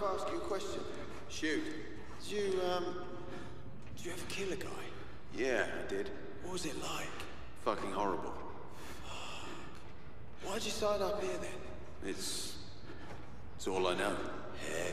question. Shoot. Did you, um... Did you ever kill a guy? Yeah, I did. What was it like? Fucking horrible. Why'd you sign up here then? It's... It's all I know. Hey,